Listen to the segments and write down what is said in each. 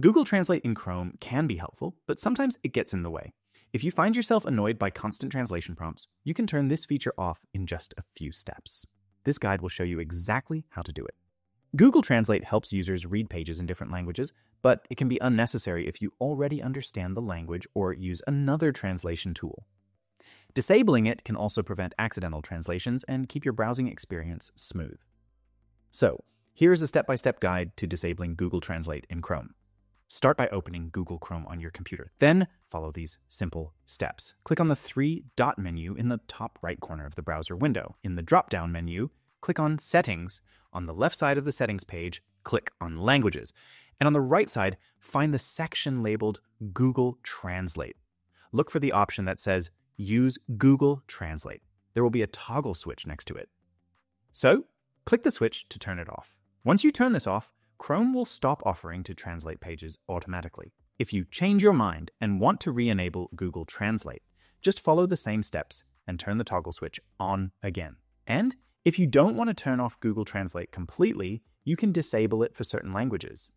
Google Translate in Chrome can be helpful, but sometimes it gets in the way. If you find yourself annoyed by constant translation prompts, you can turn this feature off in just a few steps. This guide will show you exactly how to do it. Google Translate helps users read pages in different languages, but it can be unnecessary if you already understand the language or use another translation tool. Disabling it can also prevent accidental translations and keep your browsing experience smooth. So, here is a step by step guide to disabling Google Translate in Chrome. Start by opening Google Chrome on your computer. Then follow these simple steps. Click on the three dot menu in the top right corner of the browser window. In the drop down menu, click on Settings. On the left side of the settings page, click on Languages. And on the right side, find the section labeled Google Translate. Look for the option that says Use Google Translate. There will be a toggle switch next to it. So, click the switch to turn it off. Once you turn this off, Chrome will stop offering to translate pages automatically. If you change your mind and want to re enable Google Translate, just follow the same steps and turn the toggle switch on again. And if you don't want to turn off Google Translate completely, you can disable it for certain languages.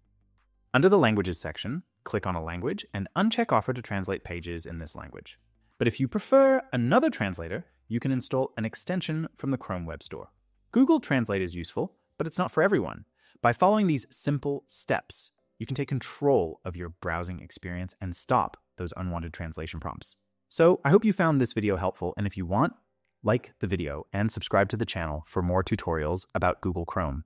Under the Languages section, click on a language and uncheck Offer to translate pages in this language. But if you prefer another translator, you can install an extension from the Chrome Web Store. Google Translate is useful, but it's not for everyone. By following these simple steps, you can take control of your browsing experience and stop those unwanted translation prompts. So I hope you found this video helpful, and if you want, like the video and subscribe to the channel for more tutorials about Google Chrome.